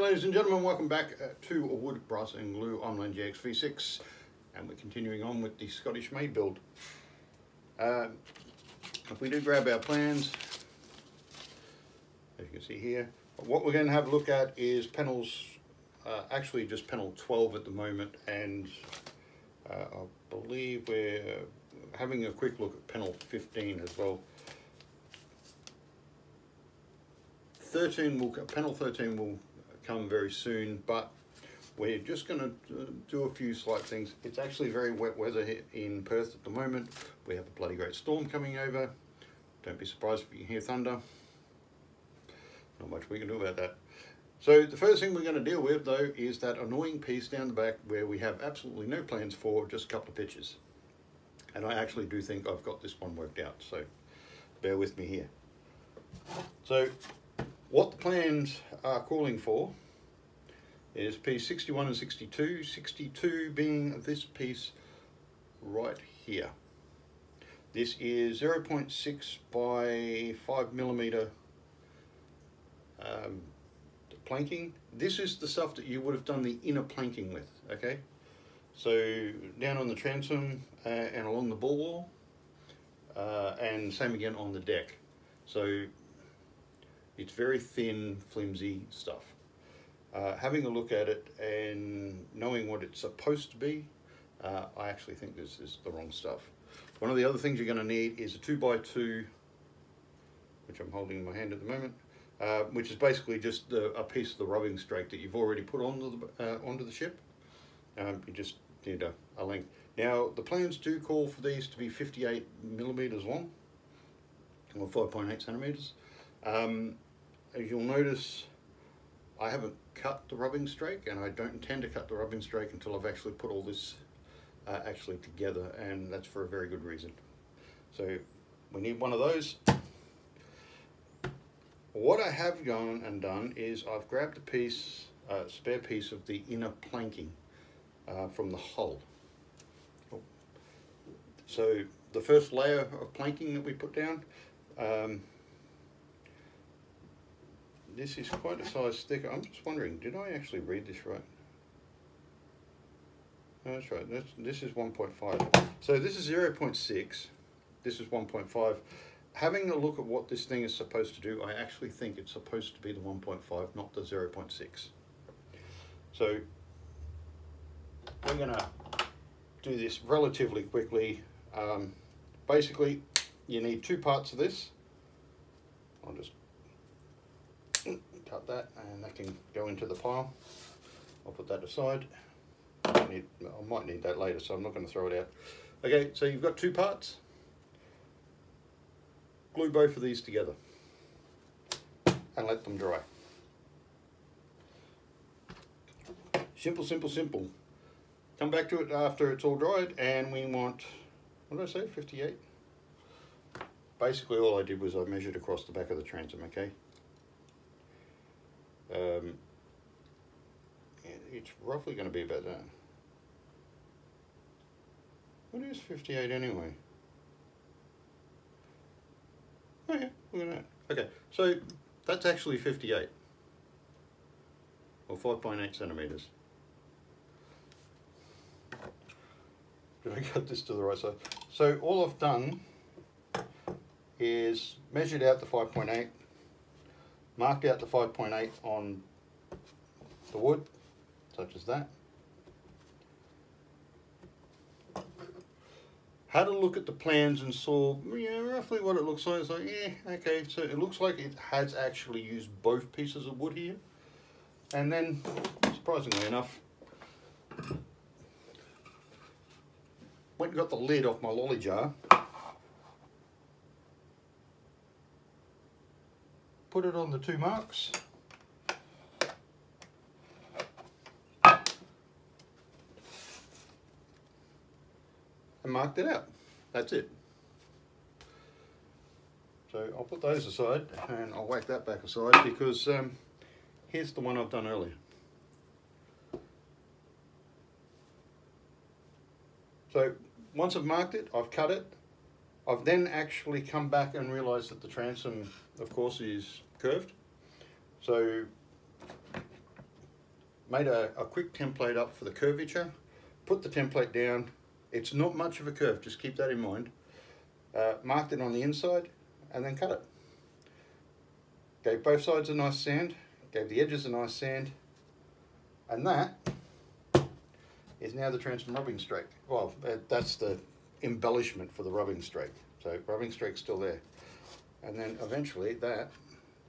Ladies and gentlemen, welcome back uh, to wood brass and glue online GX V6 and we're continuing on with the Scottish Maid build. Uh, if we do grab our plans, as you can see here, what we're going to have a look at is panels, uh, actually just panel 12 at the moment and uh, I believe we're having a quick look at panel 15 as well. 13 will panel 13 will come very soon but we're just going to uh, do a few slight things. It's actually very wet weather here in Perth at the moment. We have a bloody great storm coming over. Don't be surprised if you hear thunder. Not much we can do about that. So the first thing we're going to deal with though is that annoying piece down the back where we have absolutely no plans for just a couple of pitches. and I actually do think I've got this one worked out so bear with me here. So what the plans are calling for is piece 61 and 62, 62 being this piece right here. This is 0.6 by 5 millimeter um, planking. This is the stuff that you would have done the inner planking with, okay? So down on the transom uh, and along the bulwark, uh, and same again on the deck. So it's very thin, flimsy stuff. Uh, having a look at it and knowing what it's supposed to be, uh, I actually think this is the wrong stuff. One of the other things you're going to need is a 2x2, which I'm holding in my hand at the moment, uh, which is basically just the, a piece of the rubbing strake that you've already put onto the, uh, onto the ship. Um, you just need a, a length. Now, the plans do call for these to be 58 millimeters long, or 5.8 centimeters. Um, as you'll notice, I haven't cut the rubbing strake and I don't intend to cut the rubbing strake until I've actually put all this uh, actually together and that's for a very good reason. So we need one of those. What I have gone and done is I've grabbed a piece, uh, spare piece of the inner planking uh, from the hull. So the first layer of planking that we put down, um, this is quite a size thicker. I'm just wondering, did I actually read this right? No, that's right. This, this is 1.5. So this is 0 0.6. This is 1.5. Having a look at what this thing is supposed to do, I actually think it's supposed to be the 1.5, not the 0 0.6. So we're going to do this relatively quickly. Um, basically, you need two parts of this. I'll just cut that and that can go into the pile. I'll put that aside. I, need, I might need that later so I'm not going to throw it out. Okay, so you've got two parts. Glue both of these together and let them dry. Simple, simple, simple. Come back to it after it's all dried and we want, what did I say, 58? Basically all I did was I measured across the back of the transom, okay? Um, it's roughly going to be about that. What is 58 anyway? Oh yeah, look at that. Okay, so that's actually 58. Or 5.8 centimetres. Did I cut this to the right side? So all I've done is measured out the 5.8 marked out the 5.8 on the wood, such as that. Had a look at the plans and saw yeah, roughly what it looks like. It's like, yeah, okay, so it looks like it has actually used both pieces of wood here. And then, surprisingly enough, went and got the lid off my lolly jar put it on the two marks. And marked it out. That's it. So I'll put those aside and I'll whack that back aside because um, here's the one I've done earlier. So once I've marked it, I've cut it. I've then actually come back and realized that the transom, of course, is curved. So made a, a quick template up for the curvature, put the template down. It's not much of a curve, just keep that in mind. Uh, marked it on the inside and then cut it. Gave both sides a nice sand, gave the edges a nice sand, and that is now the transom rubbing strake. Well, that's the embellishment for the rubbing strake. So rubbing strake's still there. And then eventually that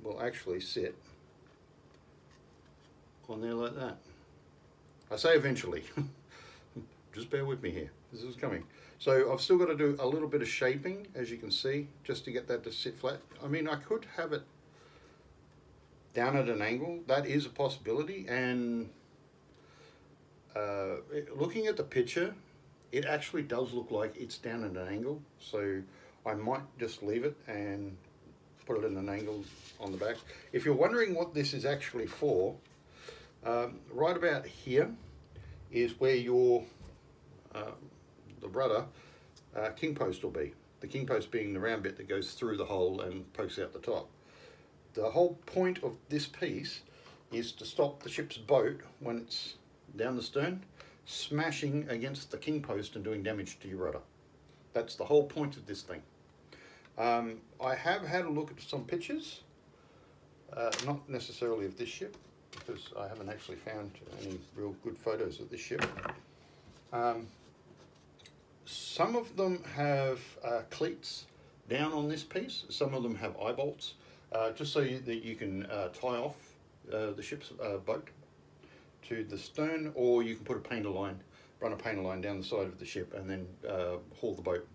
will actually sit on there like that. I say eventually, just bear with me here, this is coming. So I've still got to do a little bit of shaping, as you can see, just to get that to sit flat. I mean, I could have it down at an angle, that is a possibility, and uh, looking at the picture, it actually does look like it's down at an angle, so I might just leave it and put it in an angle on the back. If you're wondering what this is actually for, um, right about here is where your uh, the rudder uh, king post will be. The king post being the round bit that goes through the hole and pokes out the top. The whole point of this piece is to stop the ship's boat when it's down the stern smashing against the king post and doing damage to your rudder. That's the whole point of this thing. Um, I have had a look at some pictures, uh, not necessarily of this ship, because I haven't actually found any real good photos of this ship. Um, some of them have uh, cleats down on this piece, some of them have eye bolts, uh, just so you, that you can uh, tie off uh, the ship's uh, boat to the stern, or you can put a painter line, run a painter line down the side of the ship and then uh, haul the boat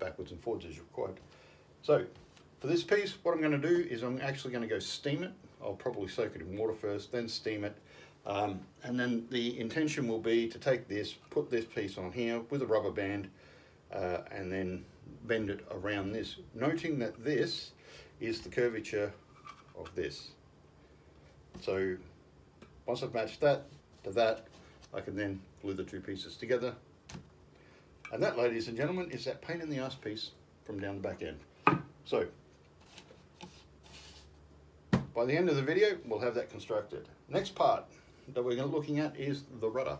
backwards and forwards as required. So for this piece, what I'm going to do is I'm actually going to go steam it I'll probably soak it in water first, then steam it. Um, and then the intention will be to take this, put this piece on here with a rubber band, uh, and then bend it around this, noting that this is the curvature of this. So once I've matched that to that, I can then glue the two pieces together. And that, ladies and gentlemen, is that pain in the ass piece from down the back end. So by the end of the video, we'll have that constructed. Next part that we're going to looking at is the rudder.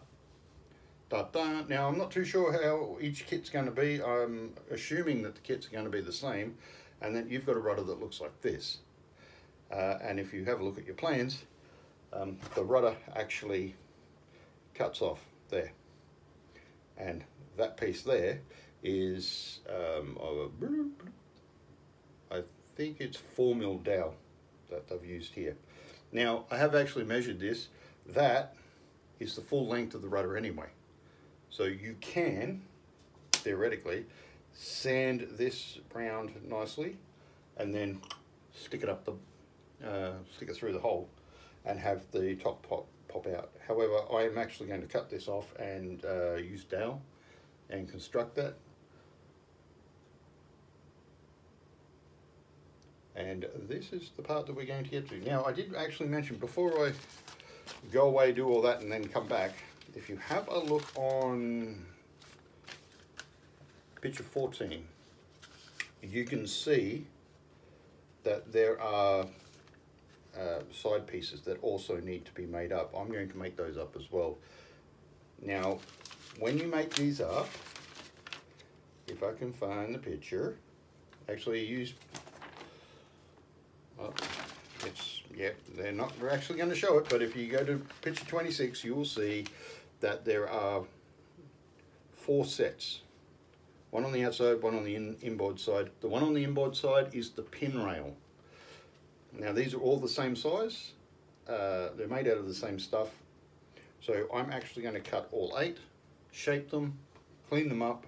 Da -da. Now, I'm not too sure how each kit's going to be. I'm assuming that the kits are going to be the same and that you've got a rudder that looks like this. Uh, and if you have a look at your plans, um, the rudder actually cuts off there. And that piece there is, um, I think it's 4 mil dowel that I've used here. Now, I have actually measured this. That is the full length of the rudder anyway. So you can, theoretically, sand this round nicely and then stick it up the, uh, stick it through the hole and have the top pop, pop out. However, I am actually going to cut this off and uh, use dowel and construct that And this is the part that we're going to get to. Now, I did actually mention, before I go away, do all that, and then come back, if you have a look on picture 14, you can see that there are uh, side pieces that also need to be made up. I'm going to make those up as well. Now, when you make these up, if I can find the picture, actually use well, it's, yeah, they're not, we're actually going to show it, but if you go to picture 26, you will see that there are four sets. One on the outside, one on the in, inboard side. The one on the inboard side is the pin rail. Now these are all the same size. Uh, they're made out of the same stuff. So I'm actually going to cut all eight, shape them, clean them up,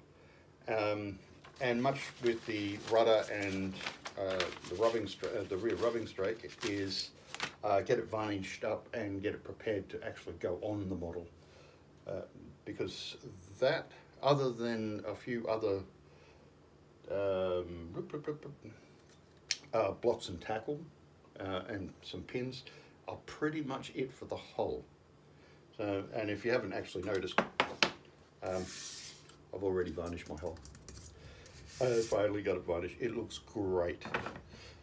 um, and much with the rudder and uh, the rubbing uh, the rear rubbing strake is uh, get it varnished up and get it prepared to actually go on the model uh, because that other than a few other um, uh, blocks and tackle and some pins are pretty much it for the hull so and if you haven't actually noticed um, I've already varnished my hull I finally got it varnished. It looks great.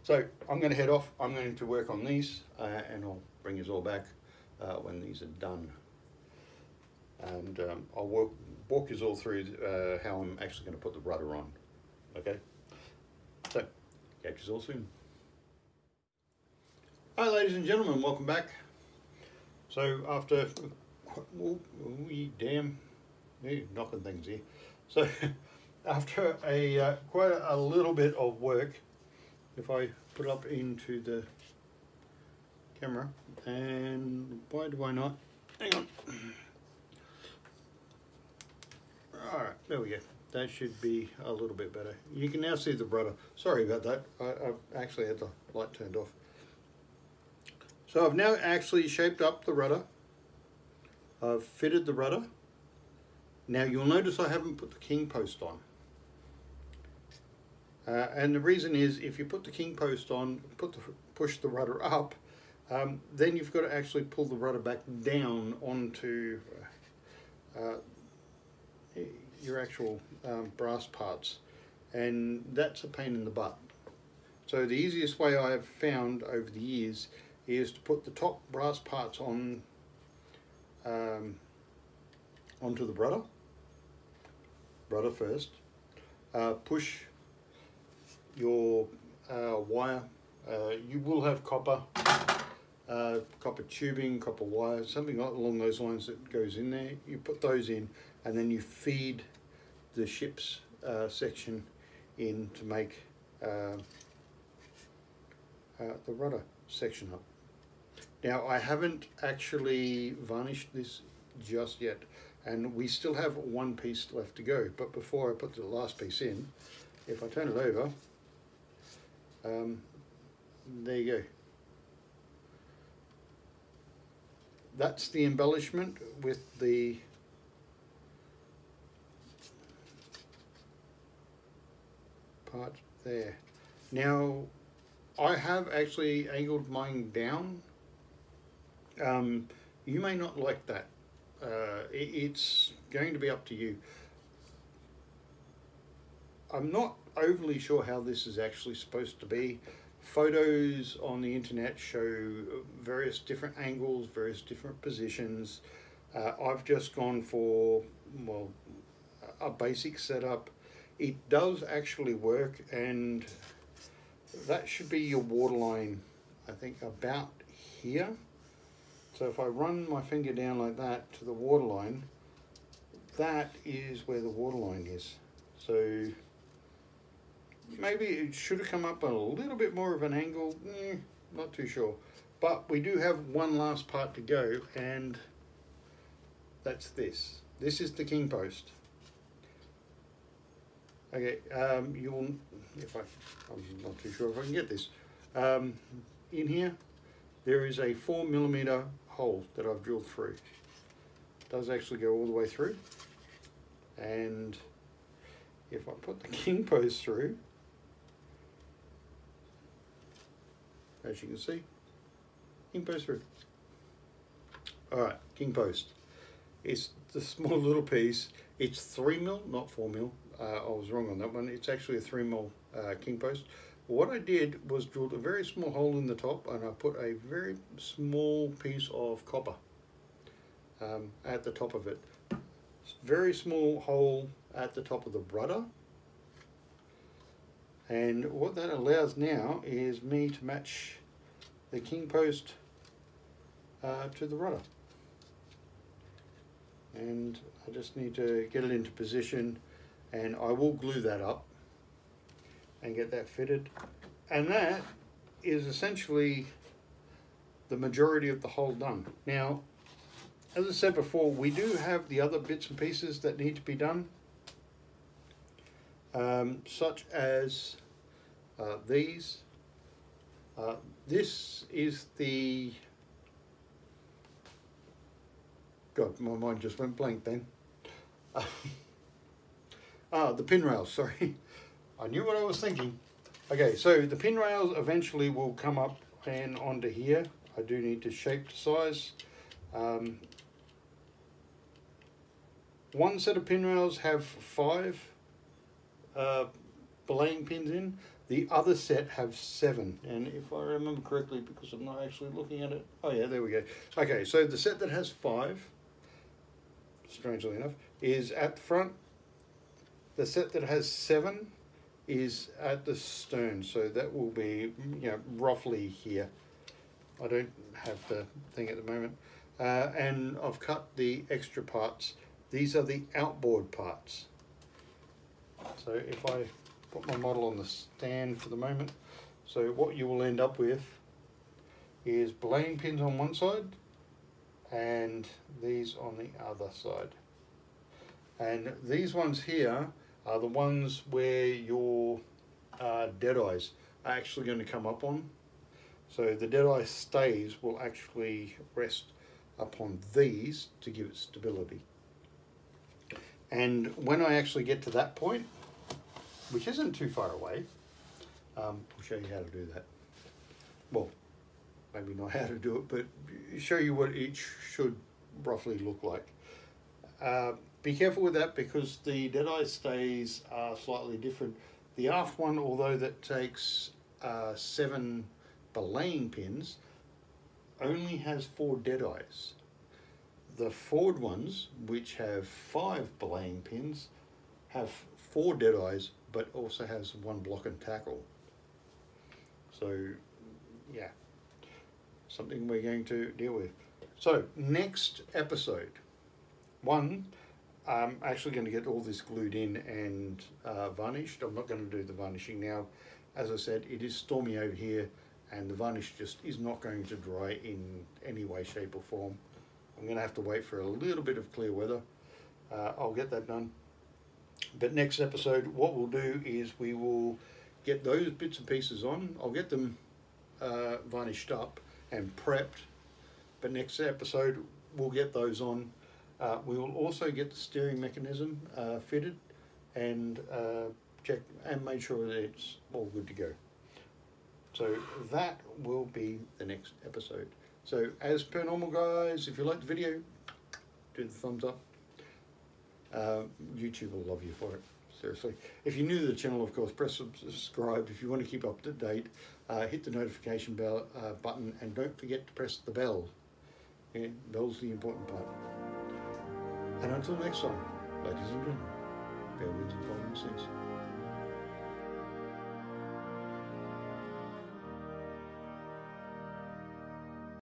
So I'm going to head off. I'm going to work on these uh, and I'll bring you all back uh, when these are done. And um, I'll walk, walk you all through uh, how I'm actually going to put the rudder on. Okay? So, catch you all soon. Hi ladies and gentlemen, welcome back. So after, oh, we damn, knocking things here. So after a uh, quite a, little bit of work, if I put up into the camera, and why do I not? Hang on. All right, there we go. That should be a little bit better. You can now see the rudder. Sorry about that. I, I've actually had the light turned off. So I've now actually shaped up the rudder. I've fitted the rudder. Now you'll notice I haven't put the king post on. Uh, and the reason is if you put the king post on, put the, push the rudder up, um, then you've got to actually pull the rudder back down onto uh, your actual um, brass parts. And that's a pain in the butt. So the easiest way I have found over the years is to put the top brass parts on um, onto the rudder, rudder first, uh, push your uh, wire, uh, you will have copper, uh, copper tubing, copper wire, something along those lines that goes in there, you put those in and then you feed the ship's uh, section in to make uh, the rudder section up. Now I haven't actually varnished this just yet and we still have one piece left to go. But before I put the last piece in if I turn it over um, there you go. That's the embellishment with the part there. Now I have actually angled mine down um, you may not like that. Uh, it, it's going to be up to you. I'm not overly sure how this is actually supposed to be. Photos on the internet show various different angles, various different positions. Uh, I've just gone for, well, a basic setup. It does actually work and that should be your waterline, I think about here. So if I run my finger down like that to the waterline, that is where the waterline is. So maybe it should have come up a little bit more of an angle, mm, not too sure. But we do have one last part to go and that's this. This is the king post. Okay, um, you'll, if I, I'm not too sure if I can get this. Um, in here, there is a four millimeter hole that I've drilled through. It does actually go all the way through. And if I put the king post through, as you can see, king post through. All right, king post. It's the small little piece. It's three mil, not four mil. Uh, I was wrong on that one. It's actually a three mil uh, king post. What I did was drilled a very small hole in the top and I put a very small piece of copper um, at the top of it. Very small hole at the top of the rudder. And what that allows now is me to match the king post uh, to the rudder. And I just need to get it into position and I will glue that up and get that fitted. And that is essentially the majority of the hole done. Now, as I said before, we do have the other bits and pieces that need to be done, um, such as uh, these. Uh, this is the, God, my mind just went blank then. ah, the pin rails, sorry. I knew what I was thinking. Okay, so the pin rails eventually will come up and onto here. I do need to shape to size. Um, one set of pin rails have five uh, belaying pins in. The other set have seven, and if I remember correctly, because I'm not actually looking at it. Oh yeah, there we go. Okay, so the set that has five, strangely enough, is at the front. The set that has seven is at the stern, so that will be you know roughly here. I don't have the thing at the moment, uh, and I've cut the extra parts. These are the outboard parts. So if I put my model on the stand for the moment, so what you will end up with is belaying pins on one side and these on the other side. And these ones here are the ones where your uh, dead eyes are actually going to come up on. So the dead eye stays will actually rest upon these to give it stability. And when I actually get to that point, which isn't too far away, um, I'll show you how to do that. Well, maybe not how to do it, but show you what each should roughly look like. Uh, be careful with that because the Deadeye stays are slightly different. The aft one, although that takes uh, seven belaying pins, only has four Deadeyes. The forward ones, which have five belaying pins, have four Deadeyes, but also has one block and tackle. So, yeah, something we're going to deal with. So, next episode, one, I'm actually going to get all this glued in and uh, varnished. I'm not going to do the varnishing now. As I said, it is stormy over here and the varnish just is not going to dry in any way, shape or form. I'm going to have to wait for a little bit of clear weather. Uh, I'll get that done. But next episode, what we'll do is we will get those bits and pieces on. I'll get them uh, varnished up and prepped. But next episode, we'll get those on uh, we will also get the steering mechanism uh, fitted and uh, check and make sure that it's all good to go. So that will be the next episode. So as per normal guys, if you like the video, do the thumbs up. Uh, YouTube will love you for it, seriously. If you're new to the channel, of course, press subscribe. If you want to keep up to date, uh, hit the notification bell uh, button and don't forget to press the bell. Yeah, bell's the important part. And until next time, ladies and gentlemen, farewell and following sense.